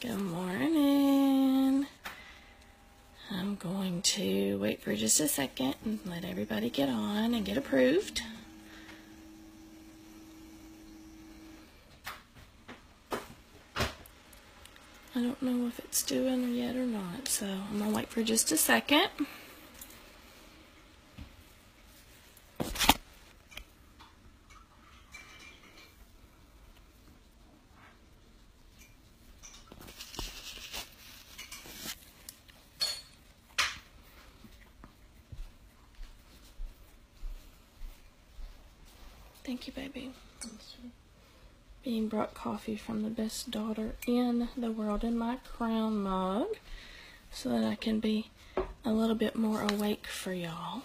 Good morning. I'm going to wait for just a second and let everybody get on and get approved. I don't know if it's doing yet or not, so I'm going to wait for just a second. Thank you, baby. Brought coffee from the best daughter in the world in my crown mug so that I can be a little bit more awake for y'all.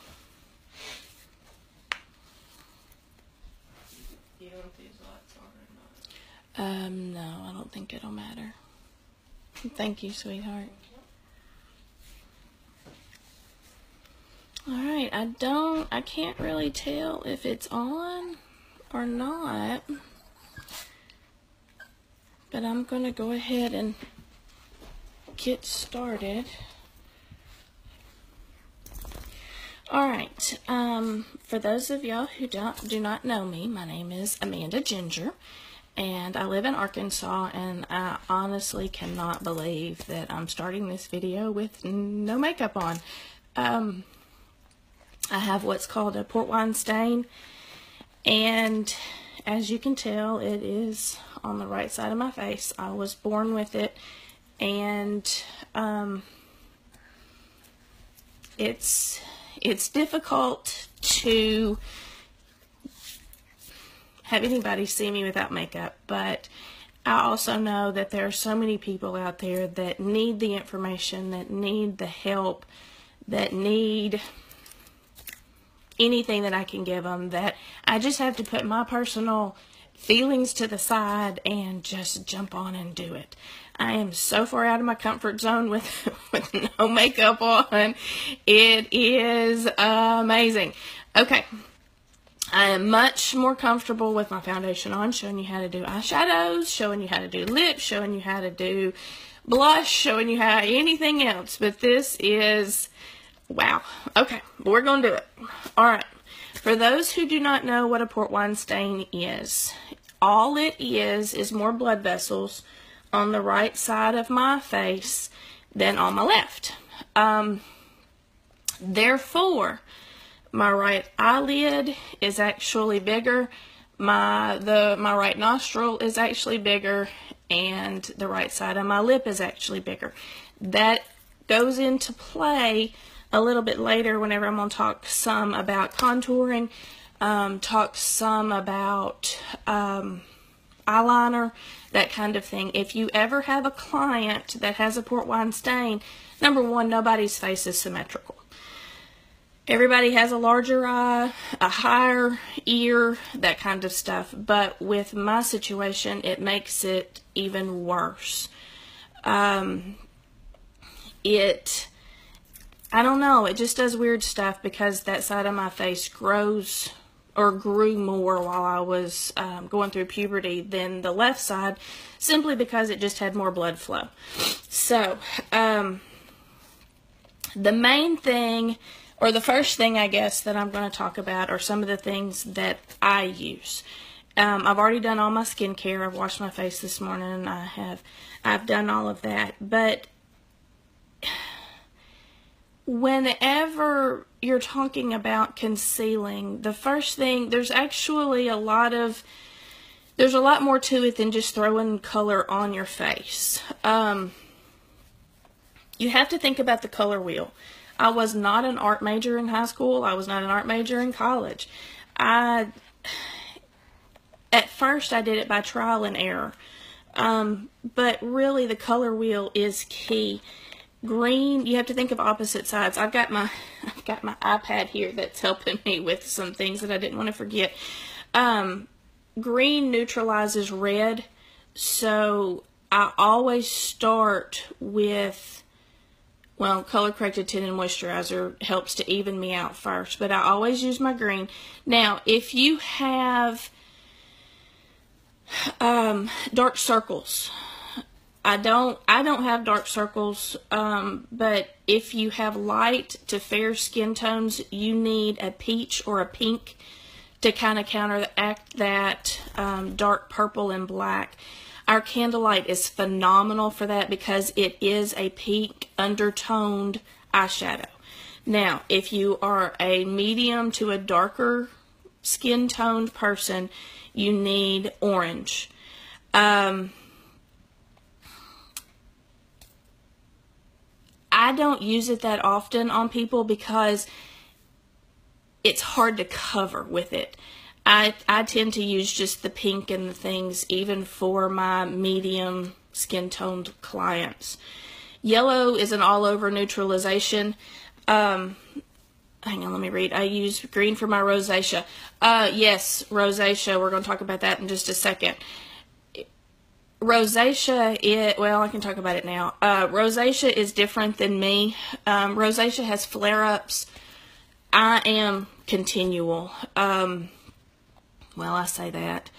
You know if these lights on or not. Um, no, I don't think it'll matter. Thank you, sweetheart. All right, I don't, I can't really tell if it's on or not. But I'm going to go ahead and get started. All right. Um, for those of y'all who don't do not know me, my name is Amanda Ginger, and I live in Arkansas. And I honestly cannot believe that I'm starting this video with no makeup on. Um, I have what's called a port wine stain, and as you can tell, it is on the right side of my face. I was born with it, and um, it's it's difficult to have anybody see me without makeup, but I also know that there are so many people out there that need the information, that need the help, that need anything that I can give them that I just have to put my personal feelings to the side and just jump on and do it. I am so far out of my comfort zone with with no makeup on. It is amazing. Okay. I am much more comfortable with my foundation on, showing you how to do eyeshadows, showing you how to do lips, showing you how to do blush, showing you how anything else. But this is wow. Okay, we're going to do it. All right. For those who do not know what a port wine stain is, all it is is more blood vessels on the right side of my face than on my left. Um, therefore, my right eyelid is actually bigger. My the my right nostril is actually bigger, and the right side of my lip is actually bigger. That goes into play a little bit later whenever I'm going to talk some about contouring, um, talk some about um, eyeliner, that kind of thing. If you ever have a client that has a port wine stain, number one, nobody's face is symmetrical. Everybody has a larger eye, a higher ear, that kind of stuff. But with my situation, it makes it even worse. Um, it I don't know. It just does weird stuff because that side of my face grows or grew more while I was um, going through puberty than the left side simply because it just had more blood flow. So, um, the main thing, or the first thing I guess that I'm going to talk about are some of the things that I use. Um, I've already done all my skincare. I've washed my face this morning. And I have, I've done all of that. But whenever you're talking about concealing, the first thing, there's actually a lot of, there's a lot more to it than just throwing color on your face. Um, you have to think about the color wheel. I was not an art major in high school. I was not an art major in college. I, at first I did it by trial and error. Um, but really the color wheel is key green you have to think of opposite sides. I've got my i've got my ipad here that's helping me with some things that i didn't want to forget. Um, green neutralizes red so i always start with well color corrected tinted moisturizer helps to even me out first but i always use my green. Now if you have um, dark circles I don't I don't have dark circles, um, but if you have light to fair skin tones, you need a peach or a pink to kind of counteract that um, dark purple and black. Our candlelight is phenomenal for that because it is a pink undertoned eyeshadow. Now, if you are a medium to a darker skin toned person, you need orange. Um, I don't use it that often on people because it's hard to cover with it. I, I tend to use just the pink and the things even for my medium skin toned clients. Yellow is an all over neutralization. Um, hang on, let me read. I use green for my rosacea. Uh, yes, rosacea. We're going to talk about that in just a second. Rosacea, it, well, I can talk about it now. Uh, rosacea is different than me. Um, rosacea has flare ups. I am continual. Um, well, I say that.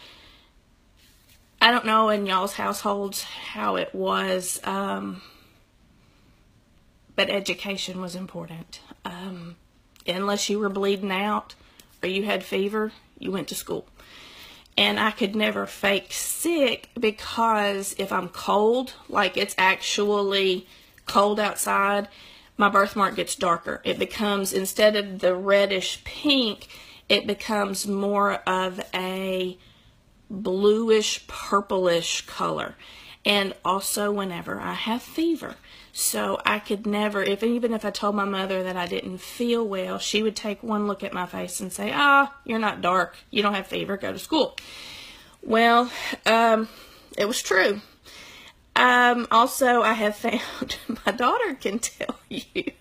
I don't know in y'all's households how it was, um, but education was important. Um, unless you were bleeding out or you had fever, you went to school. And I could never fake sick because if I'm cold, like it's actually cold outside, my birthmark gets darker. It becomes, instead of the reddish pink, it becomes more of a bluish purplish color. And also whenever I have fever. So I could never, if even if I told my mother that I didn't feel well, she would take one look at my face and say, ah, you're not dark. You don't have fever. Go to school. Well, um, it was true. Um, also, I have found my daughter can tell you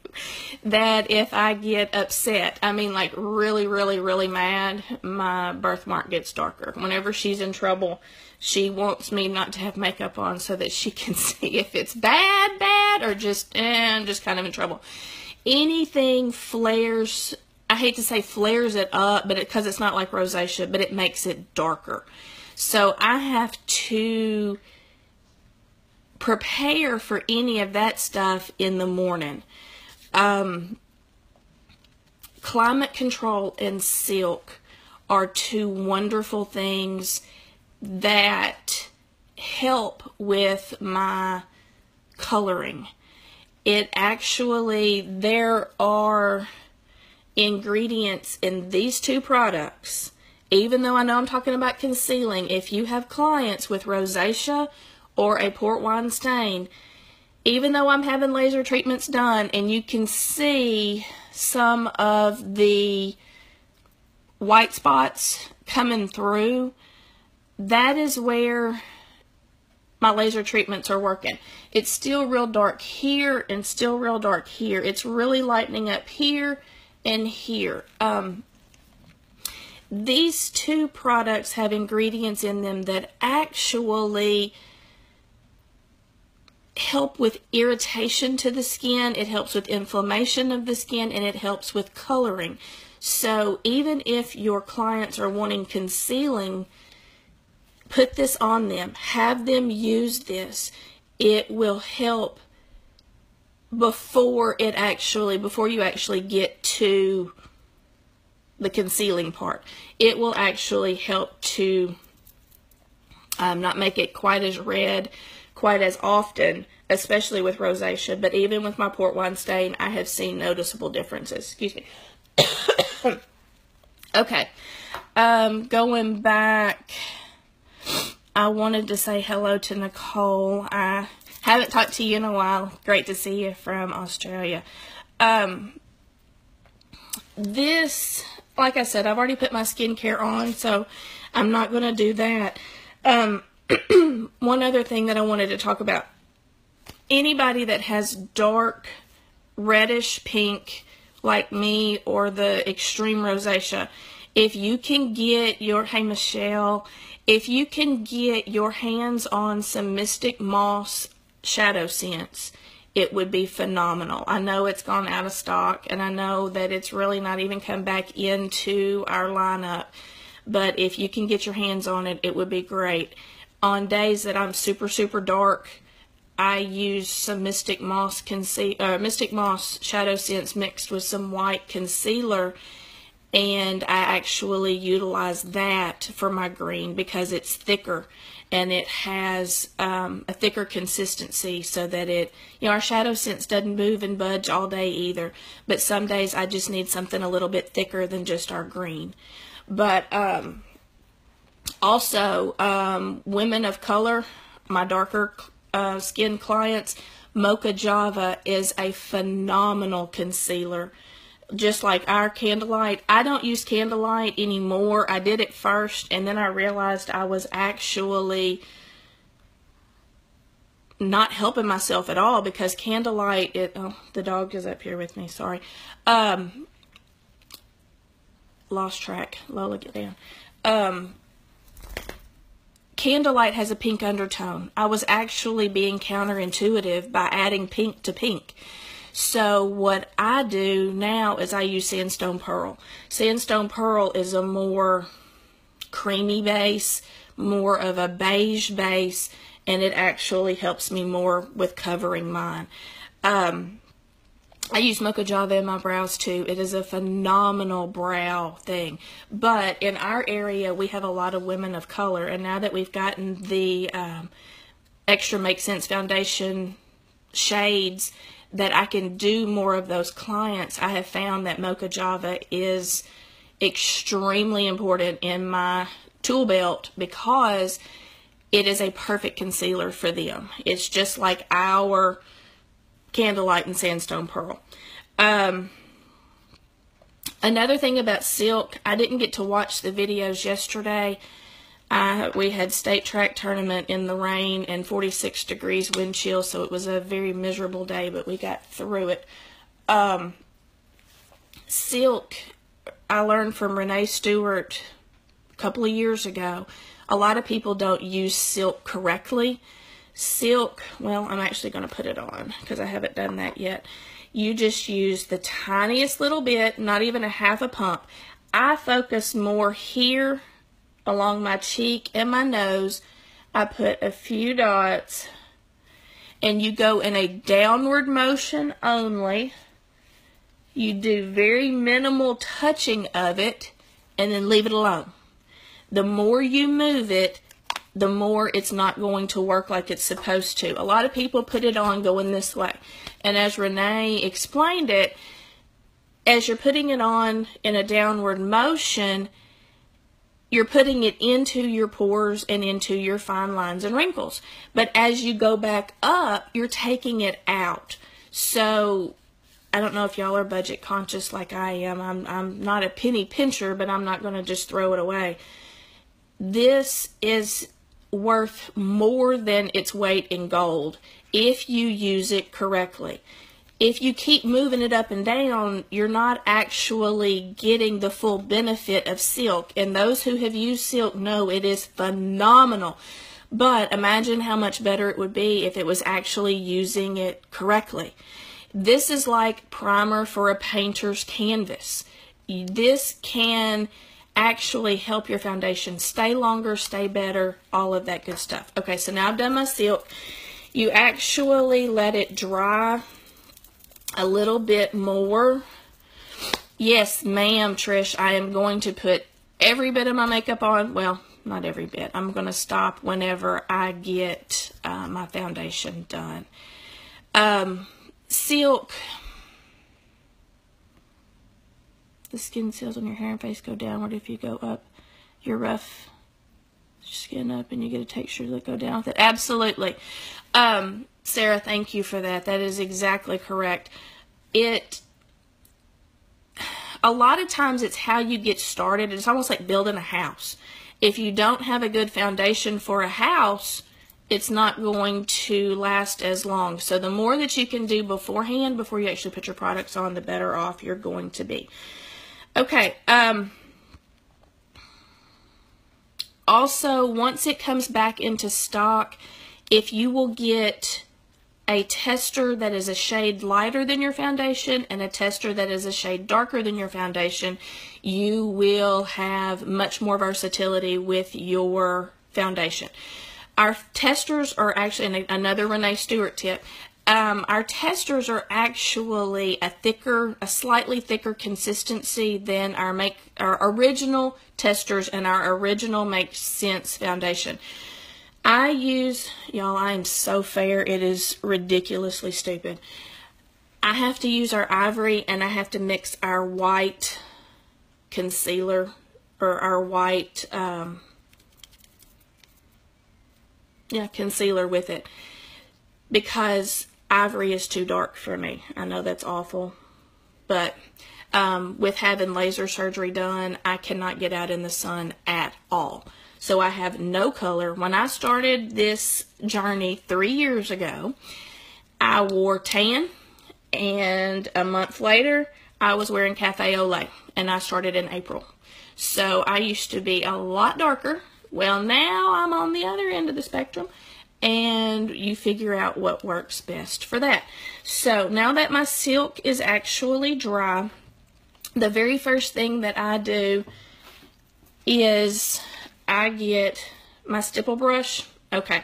that if I get upset, I mean, like really, really, really mad, my birthmark gets darker. Whenever she's in trouble, she wants me not to have makeup on so that she can see if it's bad, bad, or just, eh, just kind of in trouble. Anything flares, I hate to say flares it up, but because it, it's not like rosacea, but it makes it darker. So I have to prepare for any of that stuff in the morning. Um, climate control and silk are two wonderful things that help with my coloring. It actually, there are ingredients in these two products, even though I know I'm talking about concealing, if you have clients with rosacea or a port wine stain, even though I'm having laser treatments done and you can see some of the white spots coming through, that is where my laser treatments are working. It's still real dark here and still real dark here. It's really lightening up here and here. Um, these two products have ingredients in them that actually help with irritation to the skin, it helps with inflammation of the skin, and it helps with coloring. So even if your clients are wanting concealing, put this on them. Have them use this. It will help before it actually, before you actually get to the concealing part. It will actually help to um, not make it quite as red quite as often, especially with rosacea, but even with my port wine stain, I have seen noticeable differences. Excuse me. okay. Um, going back, I wanted to say hello to Nicole. I haven't talked to you in a while. Great to see you from Australia. Um, this, like I said, I've already put my skincare on, so I'm not going to do that. Um, one other thing that I wanted to talk about. Anybody that has dark reddish pink like me or the extreme rosacea, if you can get your, hey Michelle, if you can get your hands on some Mystic Moss Shadow Sense, it would be phenomenal. I know it's gone out of stock and I know that it's really not even come back into our lineup, but if you can get your hands on it, it would be great on days that I'm super, super dark, I use some Mystic Moss conceal, uh, Mystic Moss Shadow Sense mixed with some white concealer, and I actually utilize that for my green because it's thicker and it has um, a thicker consistency so that it, you know, our Shadow Sense doesn't move and budge all day either. But some days I just need something a little bit thicker than just our green. But um, also, um, women of color, my darker uh, skin clients, Mocha Java is a phenomenal concealer. Just like our Candlelight. I don't use Candlelight anymore. I did it first and then I realized I was actually not helping myself at all because Candlelight, it, oh, the dog is up here with me, sorry. Um, lost track. Lola, get down. Um, Candlelight has a pink undertone. I was actually being counterintuitive by adding pink to pink. So what I do now is I use Sandstone Pearl. Sandstone Pearl is a more creamy base, more of a beige base, and it actually helps me more with covering mine. Um, I use Mocha Java in my brows too. It is a phenomenal brow thing. But in our area, we have a lot of women of color. And now that we've gotten the um, Extra Make Sense Foundation shades that I can do more of those clients, I have found that Mocha Java is extremely important in my tool belt because it is a perfect concealer for them. It's just like our Candlelight and Sandstone Pearl. Um, another thing about silk, I didn't get to watch the videos yesterday. We had state track tournament in the rain and 46 degrees wind chill, so it was a very miserable day, but we got through it. Um, silk, I learned from Renee Stewart a couple of years ago. A lot of people don't use silk correctly silk, well, I'm actually going to put it on because I haven't done that yet. You just use the tiniest little bit, not even a half a pump. I focus more here along my cheek and my nose. I put a few dots and you go in a downward motion only. You do very minimal touching of it and then leave it alone. The more you move it, the more it's not going to work like it's supposed to. A lot of people put it on going this way. And as Renee explained it, as you're putting it on in a downward motion, you're putting it into your pores and into your fine lines and wrinkles. But as you go back up, you're taking it out. So I don't know if y'all are budget conscious like I am. I'm, I'm not a penny pincher, but I'm not going to just throw it away. This is worth more than its weight in gold if you use it correctly. If you keep moving it up and down, you're not actually getting the full benefit of silk. And those who have used silk know it is phenomenal. But imagine how much better it would be if it was actually using it correctly. This is like primer for a painter's canvas. This can actually help your foundation stay longer, stay better, all of that good stuff. Okay, so now I've done my silk. You actually let it dry a little bit more. Yes, ma'am, Trish, I am going to put every bit of my makeup on. Well, not every bit. I'm going to stop whenever I get uh, my foundation done. Um, silk the skin cells on your hair and face go downward if you go up your rough skin up and you get a texture that go down with it. Absolutely. Um, Sarah, thank you for that. That is exactly correct. It, a lot of times it's how you get started. It's almost like building a house. If you don't have a good foundation for a house, it's not going to last as long. So the more that you can do beforehand, before you actually put your products on, the better off you're going to be. Okay. Um, also, once it comes back into stock, if you will get a tester that is a shade lighter than your foundation and a tester that is a shade darker than your foundation, you will have much more versatility with your foundation. Our testers are actually another Renee Stewart tip. Um, our testers are actually a thicker, a slightly thicker consistency than our make our original testers and our original Make Sense foundation. I use, y'all, I am so fair, it is ridiculously stupid. I have to use our ivory and I have to mix our white concealer or our white, um, yeah, concealer with it because ivory is too dark for me. I know that's awful, but um, with having laser surgery done, I cannot get out in the sun at all. So I have no color. When I started this journey three years ago, I wore tan, and a month later, I was wearing Cafe Ole, and I started in April. So I used to be a lot darker. Well, now I'm on the other end of the spectrum, and you figure out what works best for that. So now that my silk is actually dry, the very first thing that I do is I get my stipple brush. Okay,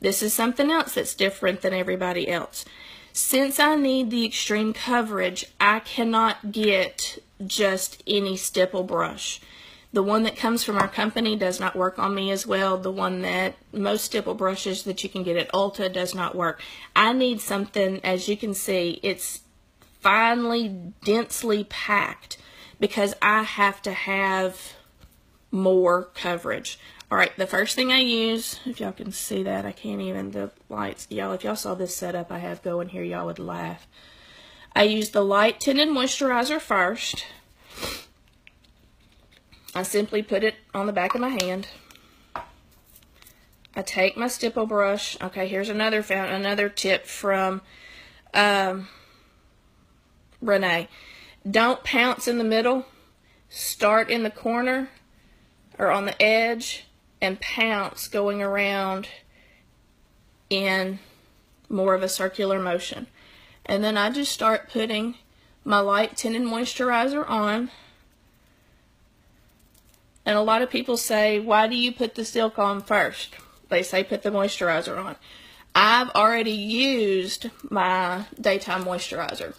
this is something else that's different than everybody else. Since I need the extreme coverage, I cannot get just any stipple brush. The one that comes from our company does not work on me as well. The one that most stipple brushes that you can get at Ulta does not work. I need something, as you can see, it's finely, densely packed because I have to have more coverage. All right, the first thing I use, if y'all can see that, I can't even, the lights, y'all, if y'all saw this setup I have going here, y'all would laugh. I use the Light Tinted Moisturizer first. I simply put it on the back of my hand. I take my stipple brush. Okay, here's another found another tip from um, Renee. Don't pounce in the middle. Start in the corner or on the edge and pounce going around in more of a circular motion. And then I just start putting my light tinted moisturizer on and a lot of people say, why do you put the silk on first? They say put the moisturizer on. I've already used my daytime moisturizer.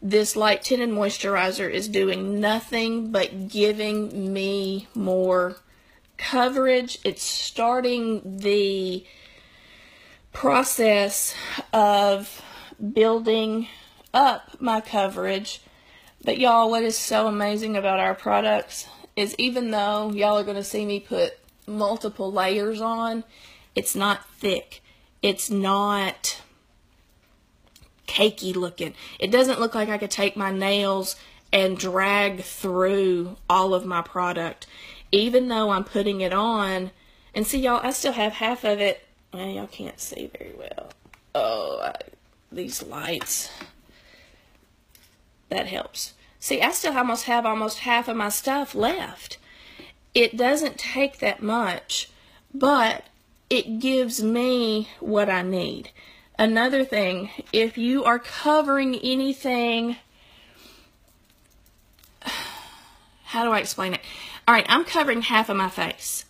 This light tinted moisturizer is doing nothing but giving me more coverage. It's starting the process of building up my coverage. But y'all, what is so amazing about our products is even though y'all are going to see me put multiple layers on, it's not thick. It's not cakey looking. It doesn't look like I could take my nails and drag through all of my product. Even though I'm putting it on, and see y'all, I still have half of it. Well, y'all can't see very well. Oh, I, these lights. That helps. See, I still almost have almost half of my stuff left. It doesn't take that much, but it gives me what I need. Another thing, if you are covering anything, how do I explain it? All right, I'm covering half of my face.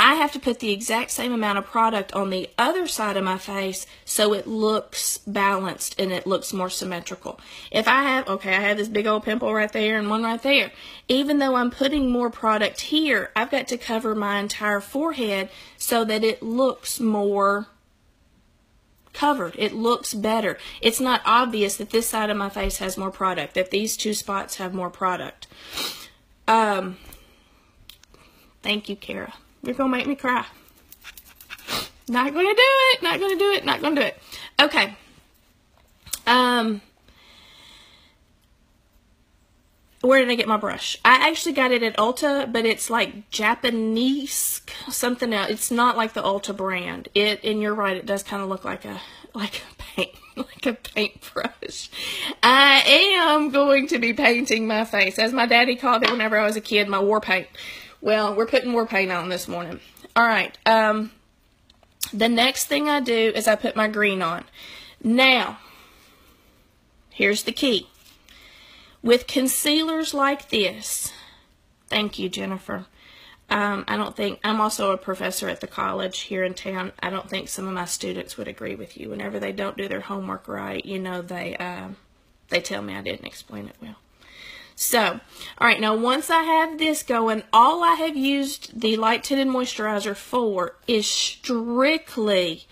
I have to put the exact same amount of product on the other side of my face so it looks balanced and it looks more symmetrical. If I have, okay, I have this big old pimple right there and one right there. Even though I'm putting more product here, I've got to cover my entire forehead so that it looks more covered. It looks better. It's not obvious that this side of my face has more product, that these two spots have more product. Um, thank you, Kara. You're going to make me cry. Not going to do it. Not going to do it. Not going to do it. Okay. Um, where did I get my brush? I actually got it at Ulta, but it's like Japanese something else. It's not like the Ulta brand. It and you're right, it does kind of look like a like a paint like a paintbrush. I am going to be painting my face, as my daddy called it whenever I was a kid, my war paint. Well, we're putting more paint on this morning. All right. Um, the next thing I do is I put my green on. Now, here's the key. With concealers like this, thank you, Jennifer, Um, I don't think, I'm also a professor at the college here in town. I don't think some of my students would agree with you. Whenever they don't do their homework right, you know, they, uh, they tell me I didn't explain it well. So, all right, now once I have this going, all I have used the light tinted moisturizer for is strictly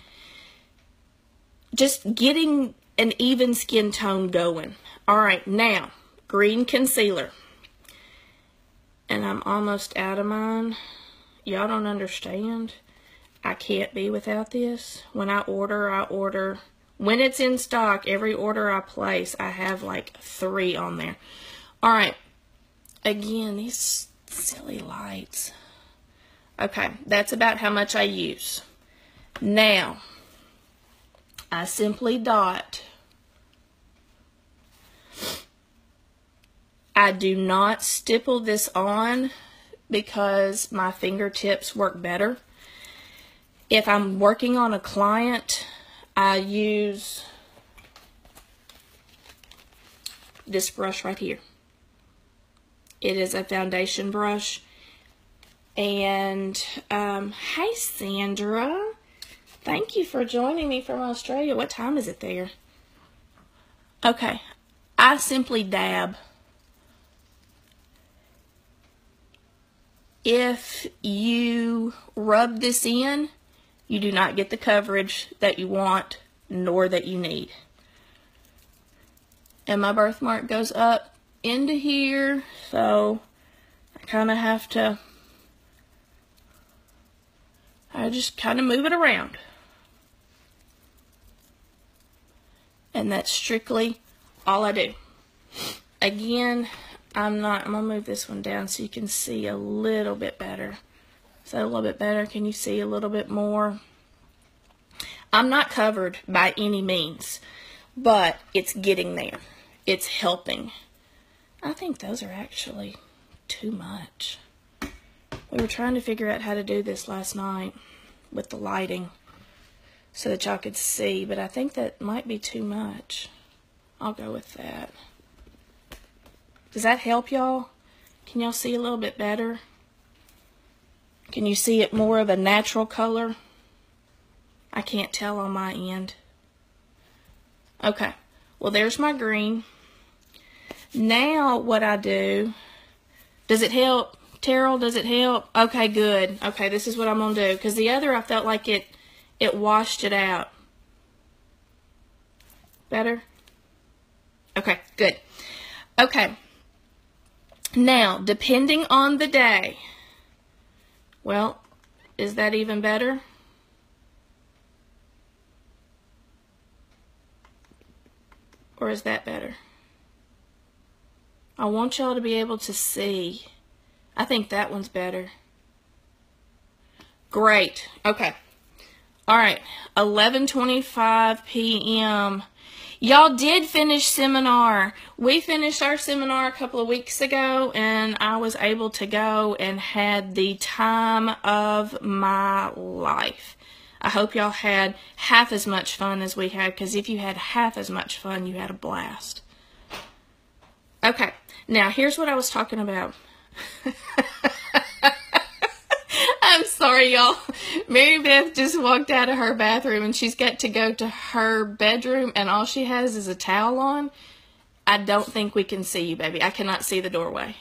just getting an even skin tone going. All right, now, green concealer and I'm almost out of mine. Y'all don't understand. I can't be without this. When I order, I order. When it's in stock, every order I place, I have like three on there. All right. Again, these silly lights. Okay, that's about how much I use. Now, I simply dot I do not stipple this on because my fingertips work better. If I'm working on a client, I use this brush right here. It is a foundation brush. And, um, hey, Sandra. Thank you for joining me from Australia. What time is it there? Okay. I simply dab. if you rub this in, you do not get the coverage that you want nor that you need. And my birthmark goes up into here, so I kind of have to, I just kind of move it around. And that's strictly all I do. Again, I'm not, I'm going to move this one down so you can see a little bit better. Is that a little bit better? Can you see a little bit more? I'm not covered by any means, but it's getting there. It's helping. I think those are actually too much. We were trying to figure out how to do this last night with the lighting so that y'all could see, but I think that might be too much. I'll go with that. Does that help y'all? Can y'all see a little bit better? Can you see it more of a natural color? I can't tell on my end. Okay, well there's my green. Now what I do, does it help? Terrell, does it help? Okay, good. Okay, this is what I'm going to do. Because the other, I felt like it, it washed it out. Better? Okay, good. Okay, now, depending on the day, well, is that even better? Or is that better? I want y'all to be able to see. I think that one's better. Great. Okay. All right. 11:25 p.m. Y'all did finish seminar. We finished our seminar a couple of weeks ago, and I was able to go and had the time of my life. I hope y'all had half as much fun as we had, because if you had half as much fun, you had a blast. Okay, now here's what I was talking about. I'm sorry, y'all. Mary Beth just walked out of her bathroom and she's got to go to her bedroom and all she has is a towel on. I don't think we can see you, baby. I cannot see the doorway.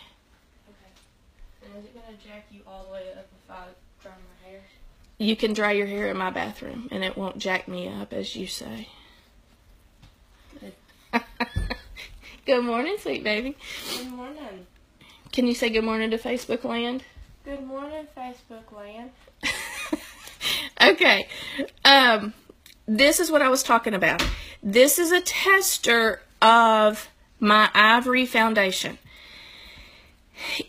Okay. And is it going to jack you all the way up if I dry my hair? You can dry your hair in my bathroom and it won't jack me up, as you say. Good. Good morning, sweet baby. Good morning. Can you say good morning to Facebook land? Good morning, Facebook land. okay. Um, this is what I was talking about. This is a tester of my Ivory foundation.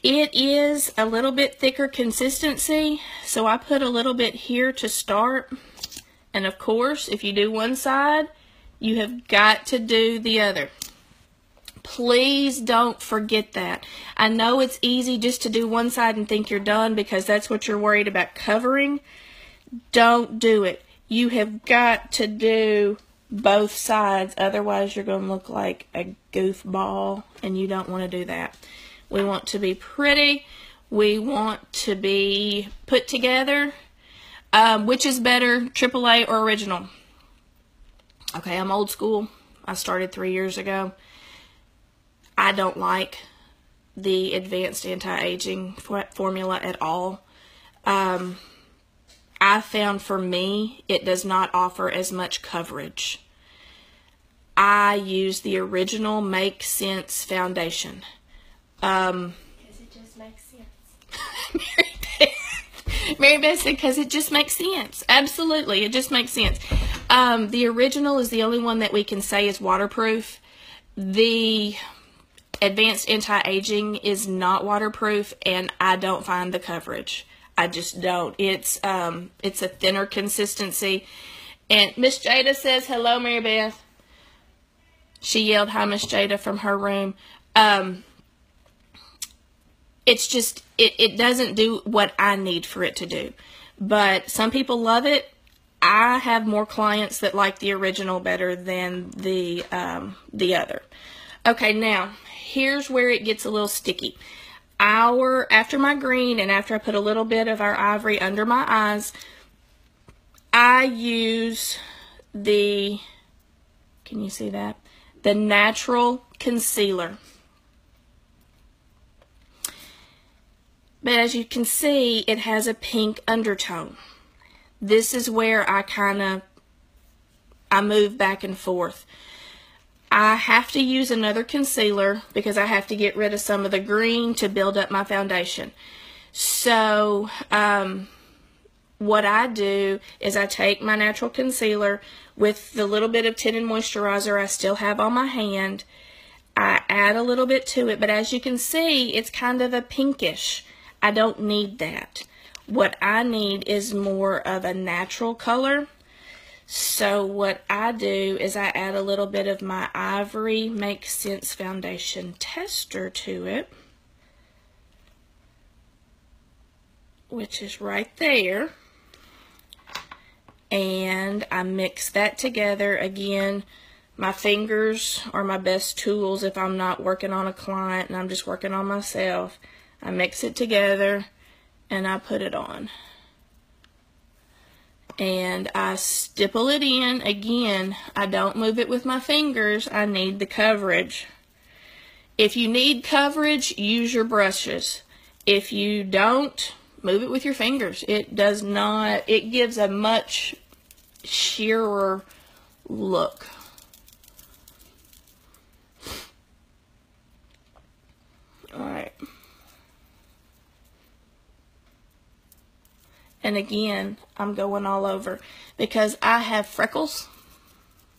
It is a little bit thicker consistency, so I put a little bit here to start. And of course, if you do one side, you have got to do the other. Please don't forget that. I know it's easy just to do one side and think you're done because that's what you're worried about covering. Don't do it. You have got to do both sides. Otherwise, you're going to look like a goofball, and you don't want to do that. We want to be pretty. we want to be put together. Um, which is better, AAA or original? Okay, I'm old school. I started three years ago. I don't like the advanced anti-aging formula at all. Um, I found for me, it does not offer as much coverage. I use the original Make Sense foundation. Um, because it just makes sense. Mary Beth, Mary Beth said, because it just makes sense. Absolutely, it just makes sense. Um, the original is the only one that we can say is waterproof. The advanced anti-aging is not waterproof, and I don't find the coverage. I just don't. It's um, it's a thinner consistency. And Miss Jada says, hello, Mary Beth. She yelled, hi, Miss Jada, from her room. Um, it's just, it, it doesn't do what I need for it to do. But some people love it. I have more clients that like the original better than the, um, the other. Okay, now, here's where it gets a little sticky. Our, after my green and after I put a little bit of our ivory under my eyes, I use the, can you see that? The Natural Concealer. But as you can see, it has a pink undertone. This is where I kind of, I move back and forth. I have to use another concealer because I have to get rid of some of the green to build up my foundation. So, um, what I do is I take my natural concealer with the little bit of tinted moisturizer I still have on my hand. I add a little bit to it, but as you can see, it's kind of a pinkish. I don't need that. What I need is more of a natural color. So what I do is I add a little bit of my Ivory Make Sense Foundation Tester to it. Which is right there and I mix that together. Again, my fingers are my best tools if I'm not working on a client and I'm just working on myself. I mix it together and I put it on. And I stipple it in. Again, I don't move it with my fingers. I need the coverage. If you need coverage, use your brushes. If you don't, move it with your fingers. It does not, it gives a much sheerer look. Alright. And again, I'm going all over because I have freckles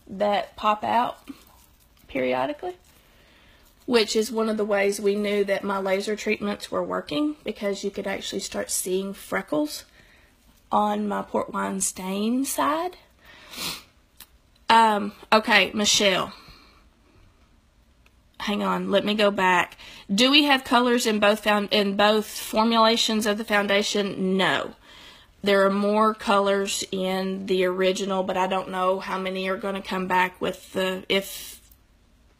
that pop out periodically which is one of the ways we knew that my laser treatments were working because you could actually start seeing freckles on my port wine stain side. Um, okay, Michelle. Hang on, let me go back. Do we have colors in both found in both formulations of the foundation? No. There are more colors in the original, but I don't know how many are going to come back with the if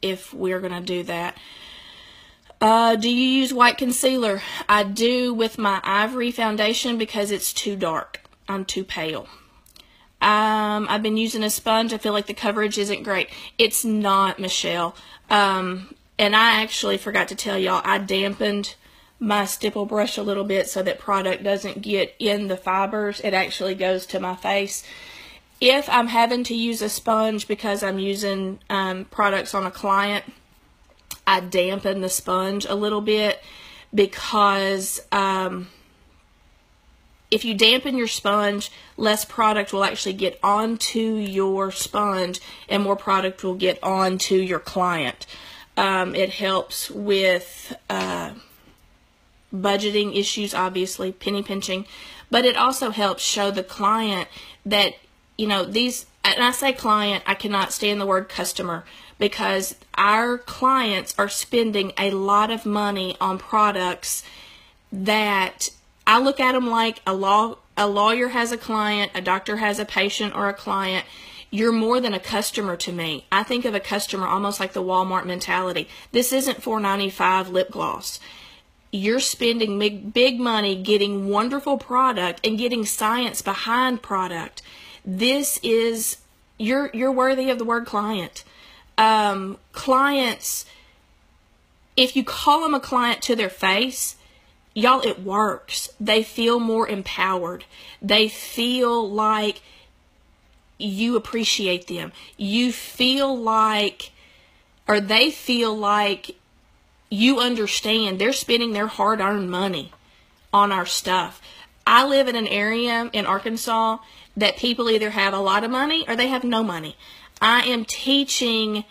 if we're going to do that. Uh, do you use white concealer? I do with my ivory foundation because it's too dark. I'm too pale. Um, I've been using a sponge. I feel like the coverage isn't great. It's not, Michelle. Um, and I actually forgot to tell y'all, I dampened my stipple brush a little bit so that product doesn't get in the fibers. It actually goes to my face if I'm having to use a sponge because I'm using um, products on a client, I dampen the sponge a little bit because um, if you dampen your sponge, less product will actually get onto your sponge and more product will get onto your client. Um, it helps with uh, budgeting issues, obviously, penny pinching, but it also helps show the client that you know, these, and I say client, I cannot stand the word customer because our clients are spending a lot of money on products that I look at them like a law a lawyer has a client, a doctor has a patient or a client. You're more than a customer to me. I think of a customer almost like the Walmart mentality. This isn't 4.95 lip gloss. You're spending big, big money getting wonderful product and getting science behind product. This is you're you're worthy of the word client. Um, clients, if you call them a client to their face, y'all, it works. They feel more empowered. They feel like you appreciate them. You feel like, or they feel like you understand they're spending their hard earned money on our stuff. I live in an area in Arkansas that people either have a lot of money or they have no money. I am teaching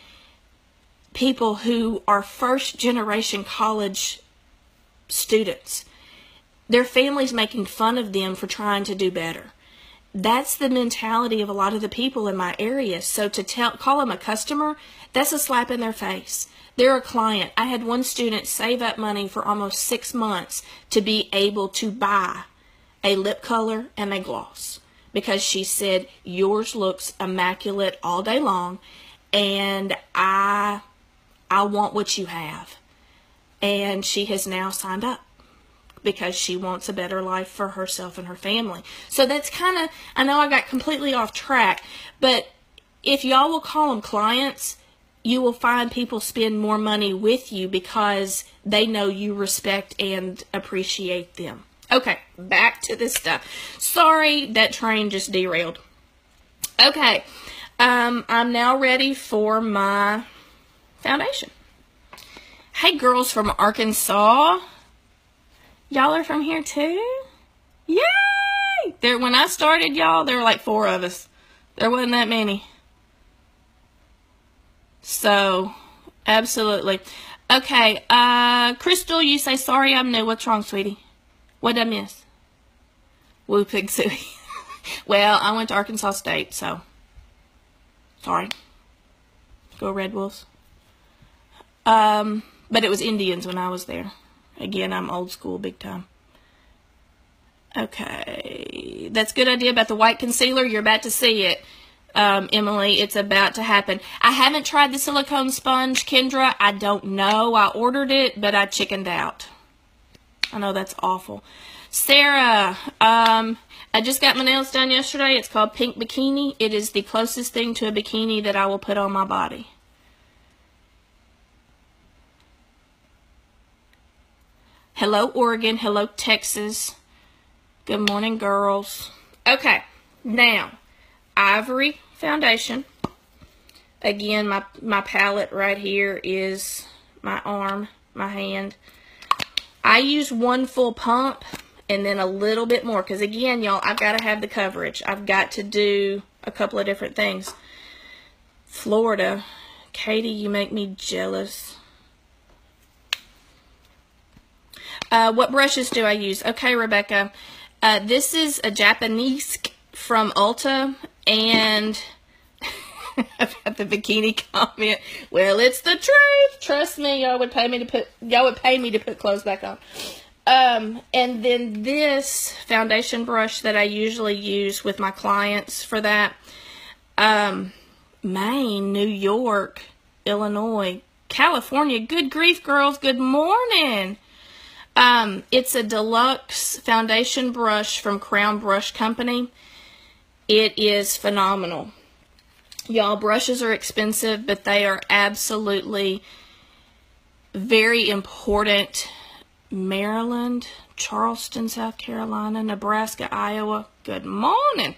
people who are first generation college students. Their families making fun of them for trying to do better. That's the mentality of a lot of the people in my area. So to tell call them a customer, that's a slap in their face. They're a client. I had one student save up money for almost six months to be able to buy a lip color and a gloss because she said, Yours looks immaculate all day long, and I, I want what you have. And she has now signed up because she wants a better life for herself and her family. So that's kind of, I know I got completely off track, but if y'all will call them clients, you will find people spend more money with you because they know you respect and appreciate them. Okay, back to this stuff. Sorry, that train just derailed. Okay, um, I'm now ready for my foundation. Hey, girls from Arkansas. Y'all are from here too? Yay! There, when I started, y'all, there were like four of us. There wasn't that many. So, absolutely. Okay, uh, Crystal, you say, sorry, I'm new. What's wrong, sweetie? What did I miss? Woo Pig Sooie. well, I went to Arkansas State, so sorry. Go Red Wolves. Um, but it was Indians when I was there. Again, I'm old school big time. Okay, that's good idea about the white concealer. You're about to see it um, Emily. It's about to happen. I haven't tried the silicone sponge, Kendra. I don't know. I ordered it, but I chickened out. I know that's awful. Sarah, um, I just got my nails done yesterday. It's called Pink Bikini. It is the closest thing to a bikini that I will put on my body. Hello, Oregon. Hello, Texas. Good morning, girls. Okay, now, Ivory foundation. Again, my, my palette right here is my arm, my hand. I use one full pump and then a little bit more because again, y'all, I've got to have the coverage. I've got to do a couple of different things. Florida. Katie, you make me jealous. Uh, what brushes do I use? Okay, Rebecca. Uh, this is a Japanese from Ulta, and about the bikini comment. Well, it's the truth. Trust me, y'all would pay me to put y'all would pay me to put clothes back on. Um, and then this foundation brush that I usually use with my clients for that. Um, Maine, New York, Illinois, California. Good grief, girls. Good morning. Um, it's a deluxe foundation brush from Crown Brush Company. It is phenomenal. Y'all, brushes are expensive, but they are absolutely very important. Maryland, Charleston, South Carolina, Nebraska, Iowa. Good morning.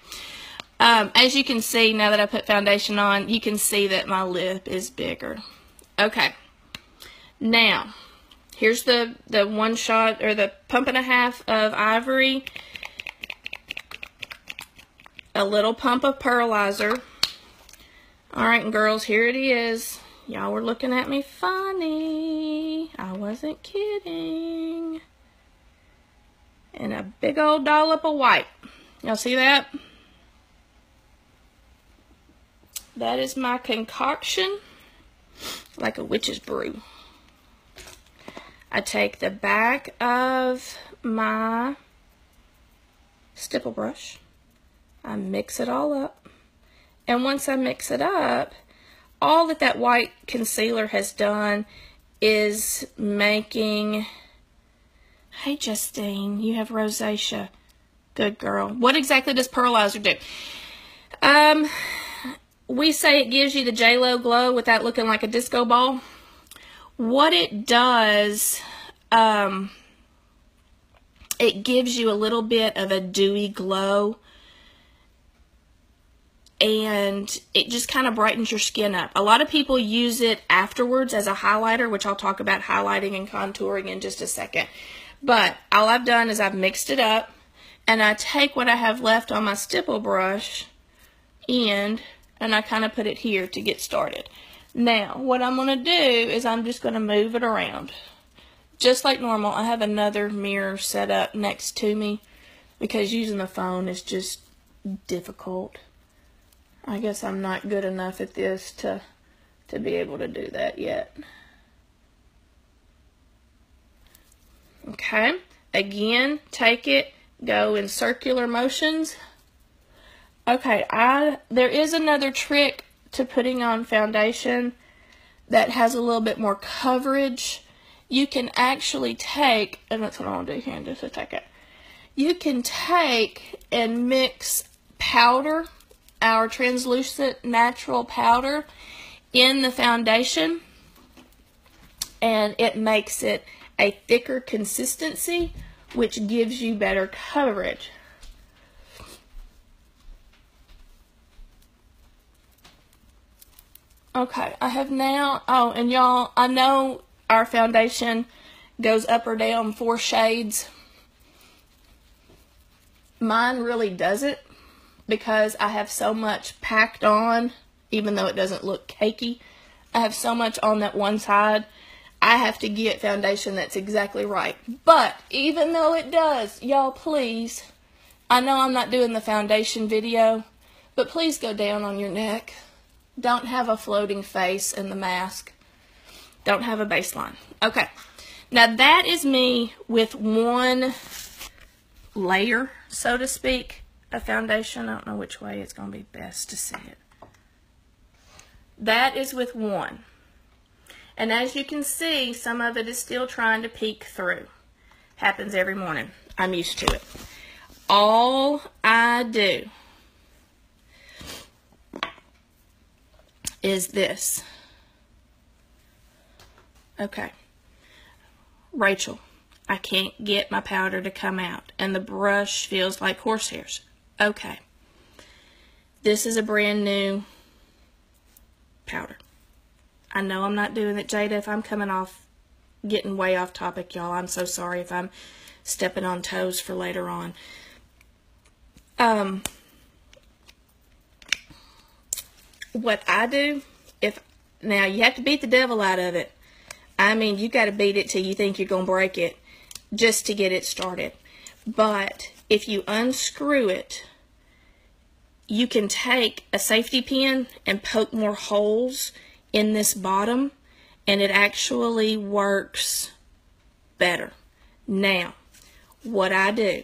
Um, as you can see, now that I put foundation on, you can see that my lip is bigger. Okay. Now, here's the, the one shot, or the pump and a half of Ivory a little pump of pearlizer. Alright, girls, here it is. Y'all were looking at me funny. I wasn't kidding. And a big old dollop of white. Y'all see that? That is my concoction, like a witch's brew. I take the back of my stipple brush I mix it all up. And once I mix it up, all that that white concealer has done is making Hey, Justine, you have rosacea. Good girl. What exactly does Pearlizer do? Um, we say it gives you the J-Lo glow without looking like a disco ball. What it does, um, it gives you a little bit of a dewy glow and it just kind of brightens your skin up. A lot of people use it afterwards as a highlighter, which I'll talk about highlighting and contouring in just a second. But all I've done is I've mixed it up and I take what I have left on my stipple brush and and I kind of put it here to get started. Now, what I'm going to do is I'm just going to move it around. Just like normal, I have another mirror set up next to me because using the phone is just difficult. I guess I'm not good enough at this to to be able to do that yet. Okay, again, take it, go in circular motions. Okay, I there is another trick to putting on foundation that has a little bit more coverage. You can actually take, and that's what I want to do here in just a second. You can take and mix powder, our translucent natural powder, in the foundation, and it makes it a thicker consistency, which gives you better coverage. Okay, I have now, oh, and y'all, I know our foundation goes up or down four shades. Mine really doesn't because I have so much packed on, even though it doesn't look cakey. I have so much on that one side I have to get foundation that's exactly right. But even though it does, y'all please, I know I'm not doing the foundation video, but please go down on your neck. Don't have a floating face in the mask. Don't have a baseline. Okay. Now that is me with one layer, so to speak, of foundation. I don't know which way it's going to be best to see it. That is with one. And as you can see, some of it is still trying to peek through. Happens every morning. I'm used to it. All I do is this. Okay. Rachel, I can't get my powder to come out, and the brush feels like horsehairs. Okay. This is a brand new powder. I know I'm not doing it, Jada. If I'm coming off, getting way off topic, y'all, I'm so sorry if I'm stepping on toes for later on. Um, what I do, if now you have to beat the devil out of it. I mean, you got to beat it till you think you're going to break it just to get it started. But if you unscrew it, you can take a safety pin and poke more holes in this bottom and it actually works better. Now, what I do,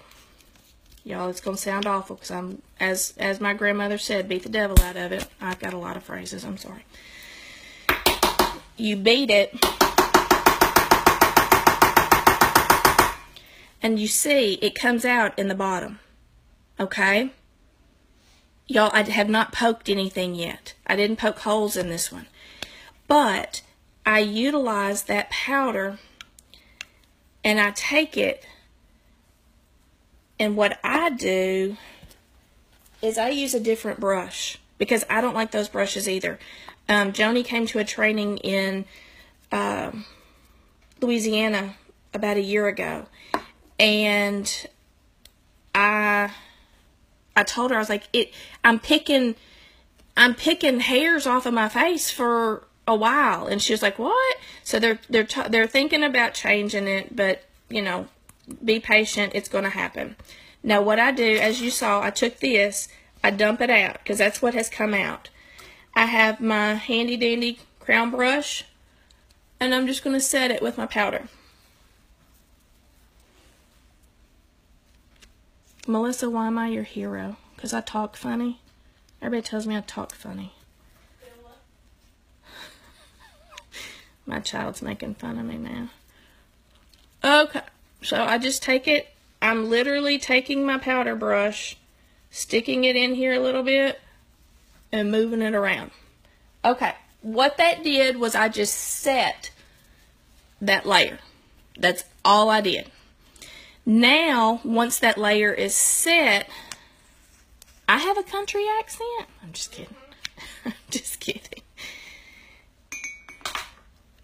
y'all, it's going to sound awful because I'm, as, as my grandmother said, beat the devil out of it. I've got a lot of phrases, I'm sorry. You beat it, and you see it comes out in the bottom, okay? Y'all, I have not poked anything yet. I didn't poke holes in this one. But I utilize that powder and I take it and what I do is I use a different brush because I don't like those brushes either. Um, Joni came to a training in uh, Louisiana about a year ago and I I told her I was like it I'm picking I'm picking hairs off of my face for a while. And she was like what? So they're they're they're thinking about changing it but you know be patient it's going to happen. Now what i do as you saw i took this i dump it out because that's what has come out. I have my handy dandy crown brush and i'm just going to set it with my powder melissa why am i your hero because i talk funny everybody tells me i talk funny My child's making fun of me now. Okay, So I just take it, I'm literally taking my powder brush, sticking it in here a little bit, and moving it around. Okay, what that did was I just set that layer. That's all I did. Now, once that layer is set, I have a country accent. I'm just kidding. I'm just kidding.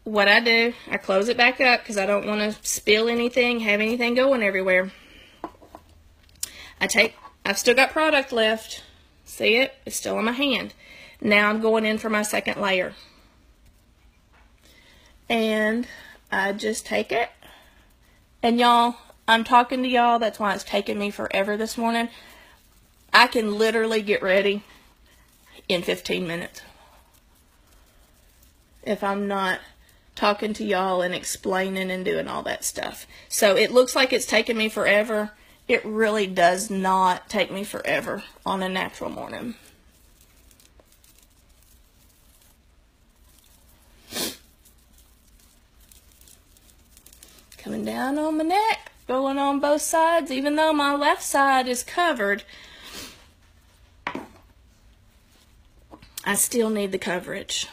What I do, I close it back up because I don't want to spill anything, have anything going everywhere. I take, I've still got product left. See it? It's still in my hand. Now I'm going in for my second layer. And I just take it. And y'all, I'm talking to y'all. That's why it's taken me forever this morning. I can literally get ready in 15 minutes. If I'm not talking to y'all and explaining and doing all that stuff. So it looks like it's taken me forever. It really does not take me forever on a natural morning. Coming down on my neck, going on both sides, even though my left side is covered. I still need the coverage.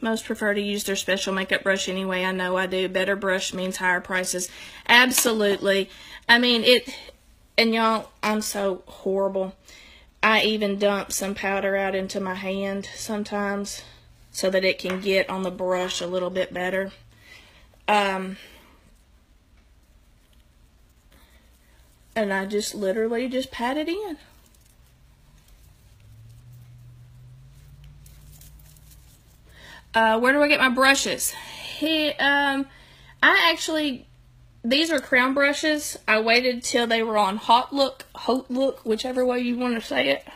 Most prefer to use their special makeup brush anyway. I know I do. Better brush means higher prices. Absolutely. I mean, it, and y'all, I'm so horrible. I even dump some powder out into my hand sometimes so that it can get on the brush a little bit better. Um, and I just literally just pat it in. Uh, where do I get my brushes? He, um, I actually, these are crown brushes. I waited till they were on hot look, hot look, whichever way you want to say it.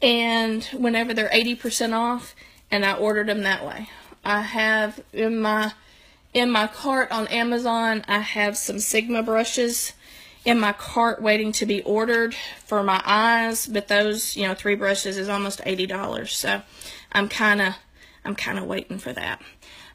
And whenever they're 80% off, and I ordered them that way. I have in my, in my cart on Amazon, I have some Sigma brushes in my cart waiting to be ordered for my eyes, but those, you know, three brushes is almost $80. So I'm kind of I'm kind of waiting for that.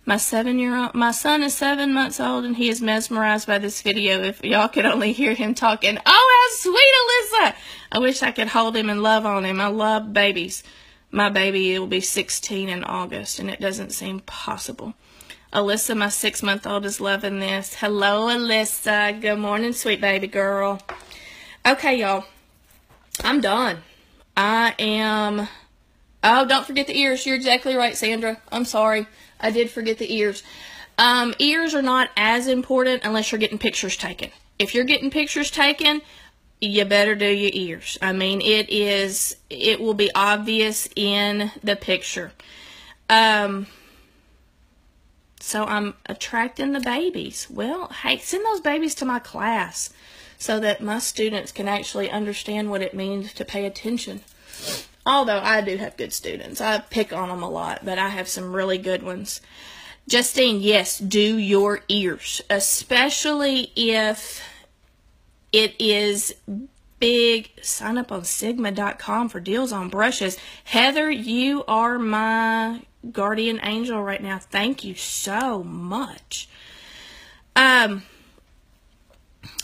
My seven-year-old, my son is seven months old, and he is mesmerized by this video. If y'all could only hear him talking, oh, how sweet, Alyssa! I wish I could hold him and love on him. I love babies. My baby will be 16 in August, and it doesn't seem possible. Alyssa, my six-month-old, is loving this. Hello, Alyssa. Good morning, sweet baby girl. Okay, y'all. I'm done. I am Oh, don't forget the ears. You're exactly right, Sandra. I'm sorry. I did forget the ears. Um, ears are not as important unless you're getting pictures taken. If you're getting pictures taken, you better do your ears. I mean, it is, it will be obvious in the picture. Um, so I'm attracting the babies. Well, hey, send those babies to my class so that my students can actually understand what it means to pay attention. Although I do have good students. I pick on them a lot, but I have some really good ones. Justine, yes, do your ears, especially if it is big. Sign up on Sigma.com for deals on brushes. Heather, you are my guardian angel right now. Thank you so much. Um.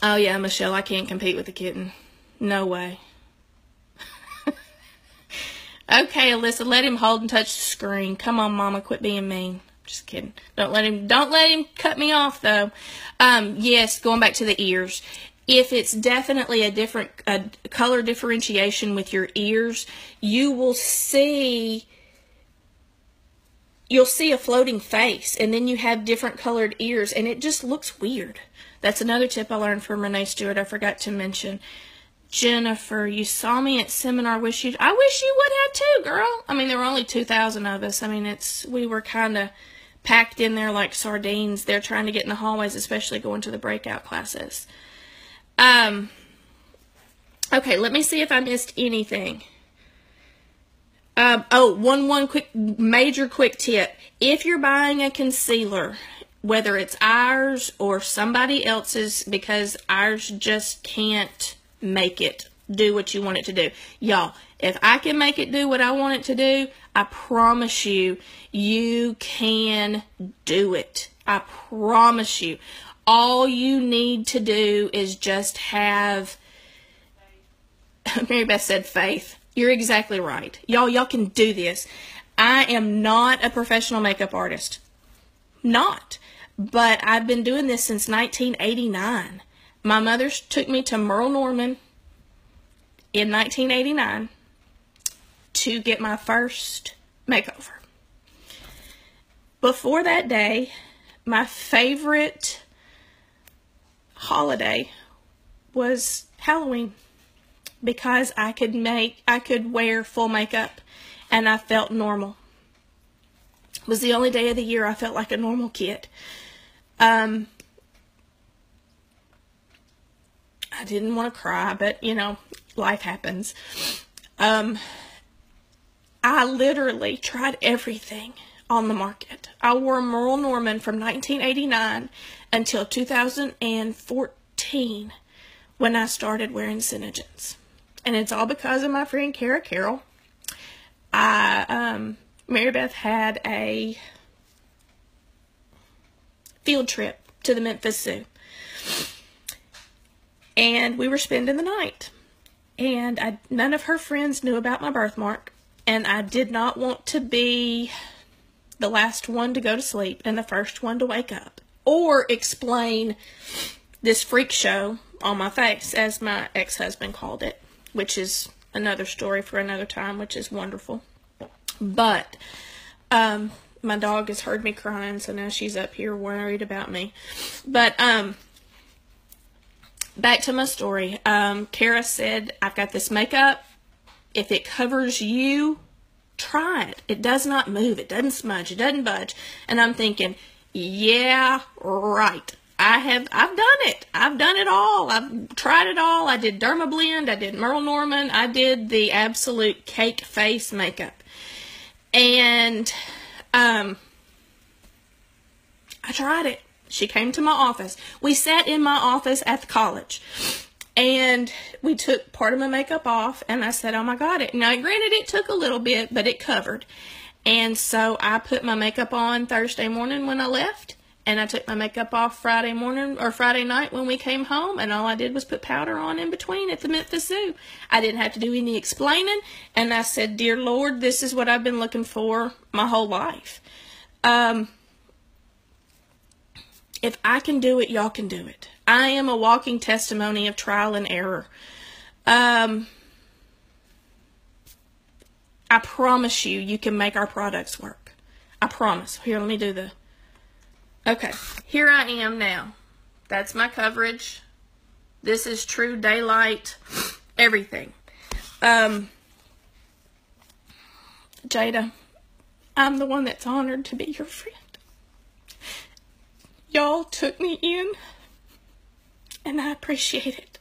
Oh yeah, Michelle, I can't compete with the kitten. No way. Okay, Alyssa, let him hold and touch the screen. Come on, Mama, quit being mean. Just kidding. Don't let him. Don't let him cut me off, though. Um, yes, going back to the ears. If it's definitely a different a color differentiation with your ears, you will see you'll see a floating face and then you have different colored ears and it just looks weird. That's another tip I learned from Renee Stewart I forgot to mention. Jennifer, you saw me at seminar. Wish you, I wish you would have too, girl. I mean, there were only 2,000 of us. I mean, it's, we were kind of packed in there like sardines. They're trying to get in the hallways, especially going to the breakout classes. Um, okay, let me see if I missed anything. Um, oh, one, one quick, major quick tip. If you're buying a concealer, whether it's ours or somebody else's, because ours just can't make it do what you want it to do. Y'all, if I can make it do what I want it to do, I promise you, you can do it. I promise you. All you need to do is just have, Mary Beth said faith. You're exactly right. Y'all, y'all can do this. I am not a professional makeup artist. Not. But I've been doing this since 1989. My mother took me to Merle Norman in 1989 to get my first makeover. Before that day, my favorite holiday was Halloween because I could make I could wear full makeup and I felt normal. It was the only day of the year I felt like a normal kid. Um I didn't want to cry, but you know, life happens. Um, I literally tried everything on the market. I wore Merle Norman from 1989 until 2014 when I started wearing SeneGence. And it's all because of my friend Kara Carroll. I, um, Mary Beth had a field trip to the Memphis Zoo. And we were spending the night and I, none of her friends knew about my birthmark, and I did not want to be the last one to go to sleep and the first one to wake up, or explain this freak show on my face, as my ex husband called it, which is another story for another time, which is wonderful. But um, my dog has heard me crying, so now she's up here worried about me. But um, back to my story. Um, Kara said, I've got this makeup. If it covers you, try it. It does not move. It doesn't smudge. It doesn't budge. And I'm thinking, yeah, right. I have, I've done it. I've done it all. I've tried it all. I did Dermablend. I did Merle Norman. I did the absolute cake face makeup. And, um, I tried it. She came to my office. We sat in my office at the college. And we took part of my makeup off, and I said, Oh my God. It, now, granted, it took a little bit, but it covered. And so I put my makeup on Thursday morning when I left, and I took my makeup off Friday morning or Friday night when we came home, and all I did was put powder on in between at the Memphis Zoo. I didn't have to do any explaining, and I said, Dear Lord, this is what I've been looking for my whole life. Um, if I can do it, y'all can do it. I am a walking testimony of trial and error. Um, I promise you, you can make our products work. I promise. Here, let me do the. Okay, here I am now. That's my coverage. This is true daylight, everything. Um, Jada, I'm the one that's honored to be your friend y'all took me in, and I appreciate it.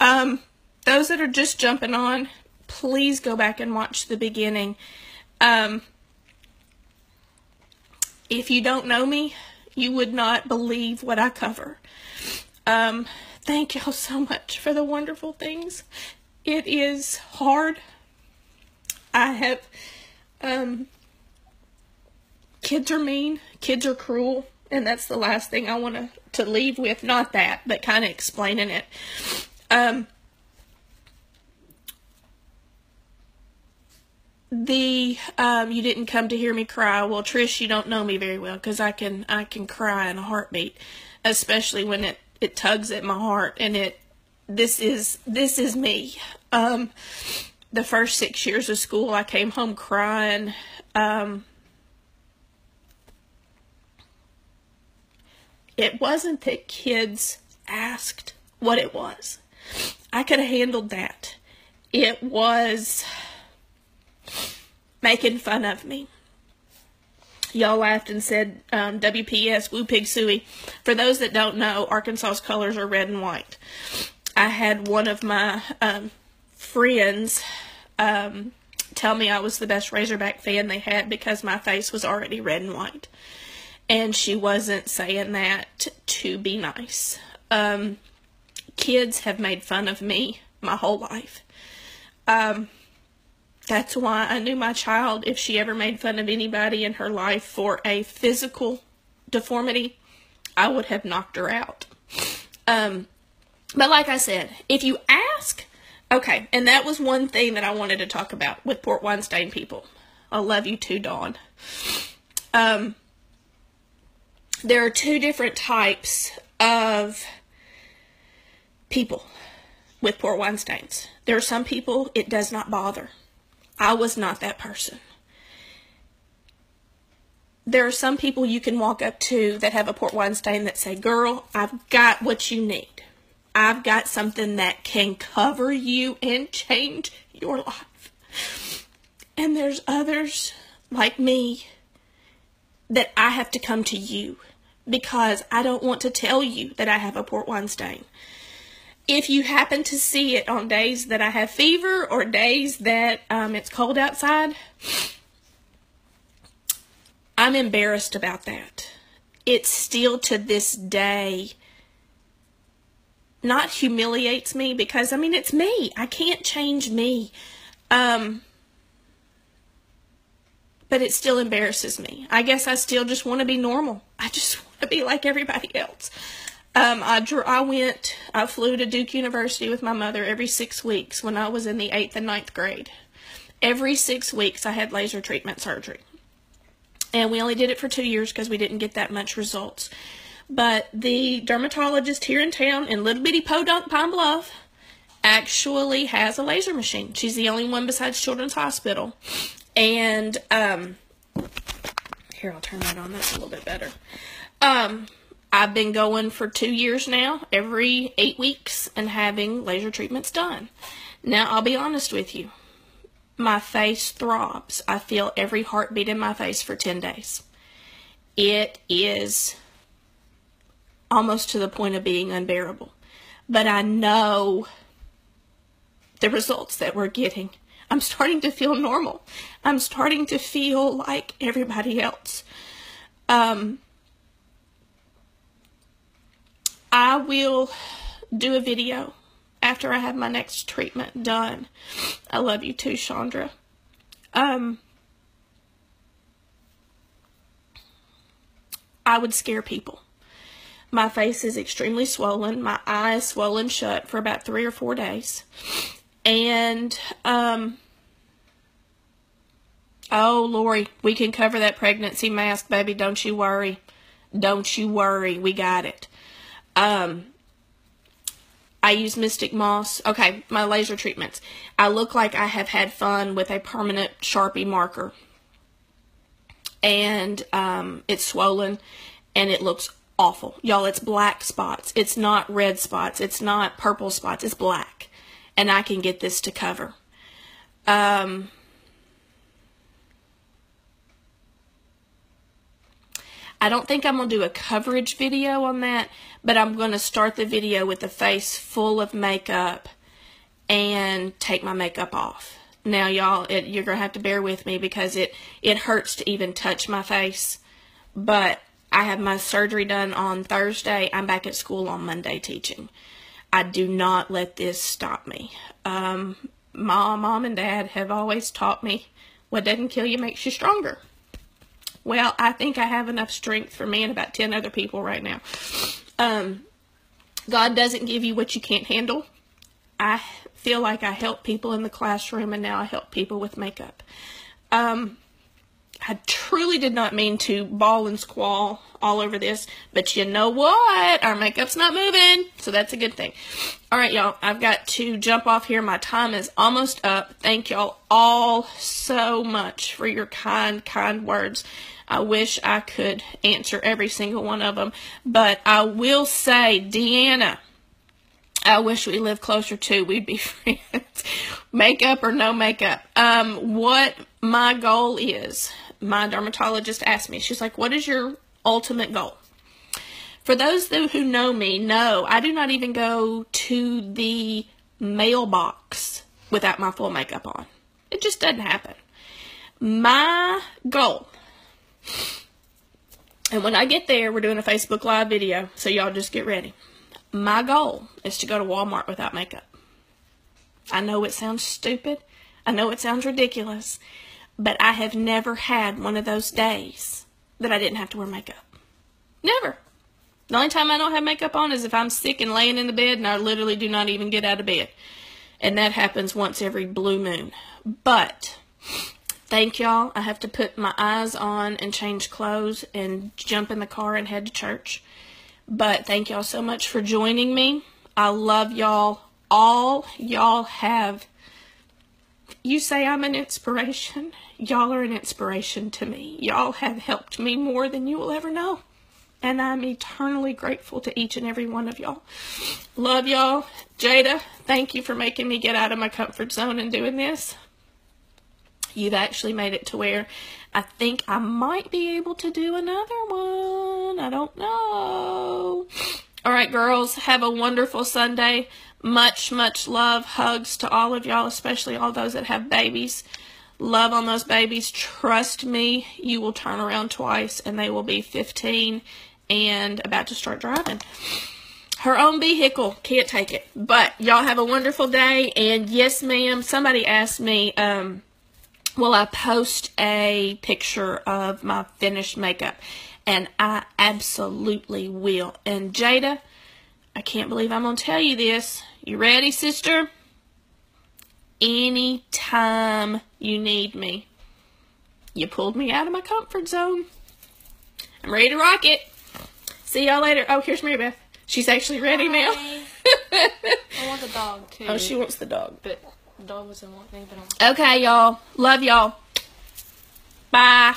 Um, those that are just jumping on, please go back and watch the beginning. Um, if you don't know me, you would not believe what I cover. Um, thank y'all so much for the wonderful things. It is hard. I have, um, kids are mean, kids are cruel, and that's the last thing I want to leave with. Not that, but kind of explaining it. Um, the um, you didn't come to hear me cry. Well, Trish, you don't know me very well because I can I can cry in a heartbeat, especially when it it tugs at my heart and it this is this is me. Um, the first six years of school, I came home crying. Um, It wasn't that kids asked what it was. I could have handled that. It was making fun of me. Y'all laughed and said, um, WPS, Woo Pig Sooie. For those that don't know, Arkansas's colors are red and white. I had one of my um, friends um, tell me I was the best Razorback fan they had because my face was already red and white and she wasn't saying that to be nice. Um, kids have made fun of me my whole life. That's why I knew my child, if she ever made fun of anybody in her life for a physical deformity, I would have knocked her out. Um, but like I said, if you ask, okay, and that was one thing that I wanted to talk about with Port wine stain people. I love you too, Dawn. Um, there are two different types of people with Port wine stains. There are some people it does not bother. I was not that person. There are some people you can walk up to that have a Port wine stain that say, Girl, I've got what you need. I've got something that can cover you and change your life. And there's others like me that I have to come to you because I don't want to tell you that I have a port wine stain. If you happen to see it on days that I have fever or days that um, it's cold outside, I'm embarrassed about that. It still to this day not humiliates me because I mean it's me. I can't change me. Um but it still embarrasses me. I guess I still just want to be normal. I just want to be like everybody else. Um, I drew, I went, I flew to Duke University with my mother every six weeks when I was in the eighth and ninth grade. Every six weeks, I had laser treatment surgery. And we only did it for two years because we didn't get that much results. But the dermatologist here in town in little bitty Podunk Pine Bluff actually has a laser machine. She's the only one besides Children's Hospital. And um, here, I'll turn that on. That's a little bit better. Um, I've been going for two years now, every eight weeks, and having laser treatments done. Now, I'll be honest with you. My face throbs. I feel every heartbeat in my face for 10 days. It is almost to the point of being unbearable. But I know the results that we're getting. I'm starting to feel normal. I'm starting to feel like everybody else. Um, I will do a video after I have my next treatment done. I love you too, Chandra. Um, I would scare people. My face is extremely swollen. My eye is swollen shut for about three or four days. And, um, oh, Lori, we can cover that pregnancy mask, baby. Don't you worry. Don't you worry. We got it. Um, I use Mystic Moss. Okay, my laser treatments. I look like I have had fun with a permanent Sharpie marker. And um, it's swollen and it looks awful. Y'all, it's black spots. It's not red spots. It's not purple spots. It's black and I can get this to cover. Um, I don't think I'm going to do a coverage video on that, but I'm going to start the video with the face full of makeup and take my makeup off. Now, y'all, you're going to have to bear with me because it, it hurts to even touch my face, but I have my surgery done on Thursday. I'm back at school on Monday teaching. I do not let this stop me. Um, mom, mom and dad have always taught me what doesn't kill you makes you stronger. Well, I think I have enough strength for me and about 10 other people right now. Um, God doesn't give you what you can't handle. I feel like I help people in the classroom and now I help people with makeup. Um, I truly did not mean to bawl and squall all over this, but you know what? Our makeup's not moving, so that's a good thing. All right, y'all, I've got to jump off here. My time is almost up. Thank y'all all so much for your kind, kind words. I wish I could answer every single one of them, but I will say, Deanna, I wish we lived closer to. We'd be friends. makeup or no makeup. Um, what my goal is my dermatologist asked me, she's like, what is your ultimate goal? For those who know me, no, I do not even go to the mailbox without my full makeup on. It just doesn't happen. My goal, and when I get there, we're doing a Facebook Live video, so y'all just get ready. My goal is to go to Walmart without makeup. I know it sounds stupid. I know it sounds ridiculous. But I have never had one of those days that I didn't have to wear makeup. Never. The only time I don't have makeup on is if I'm sick and laying in the bed and I literally do not even get out of bed. And that happens once every blue moon. But thank y'all. I have to put my eyes on and change clothes and jump in the car and head to church. But thank y'all so much for joining me. I love y'all. All y'all have. You say I'm an inspiration. Y'all are an inspiration to me. Y'all have helped me more than you will ever know. And I'm eternally grateful to each and every one of y'all. Love y'all. Jada, thank you for making me get out of my comfort zone and doing this. You've actually made it to where I think I might be able to do another one. I don't know. All right, girls, have a wonderful Sunday. Much, much love. Hugs to all of y'all, especially all those that have babies. Love on those babies. Trust me, you will turn around twice and they will be 15 and about to start driving. Her own vehicle, can't take it. But y'all have a wonderful day. And yes, ma'am, somebody asked me, um, will I post a picture of my finished makeup? And I absolutely will. And Jada, I can't believe I'm going to tell you this. You ready, sister? Anytime you need me. You pulled me out of my comfort zone. I'm ready to rock it. See y'all later. Oh, here's Mary Beth. She's actually ready now. I want the dog too. oh, she wants the dog. But the dog doesn't want me, but I want Okay, y'all. Love y'all. Bye.